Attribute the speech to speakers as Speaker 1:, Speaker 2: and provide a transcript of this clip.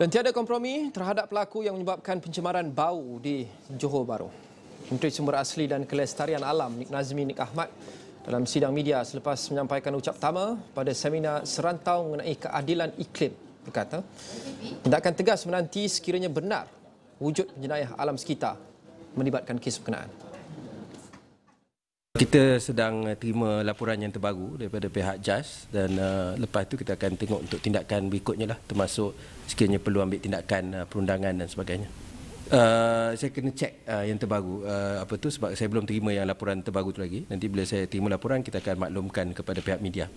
Speaker 1: Dan tiada kompromi terhadap pelaku yang menyebabkan pencemaran bau di Johor Bahru. Menteri Sumber Asli dan Kelestarian Alam Nik Nazmi Nik Ahmad dalam sidang media selepas menyampaikan ucap pertama pada seminar serantau mengenai keadilan iklim berkata, tindakan tegas menanti sekiranya benar wujud jenayah alam sekitar melibatkan kes berkenaan.
Speaker 2: Kita sedang terima laporan yang terbaru daripada pihak JAS dan uh, lepas itu kita akan tengok untuk tindakan berikutnya lah termasuk sekiranya perlu ambil tindakan uh, perundangan dan sebagainya. Uh, saya kena cek uh, yang terbaru uh, apa tu sebab saya belum terima yang laporan terbaru tu lagi. Nanti bila saya terima laporan kita akan maklumkan kepada pihak media.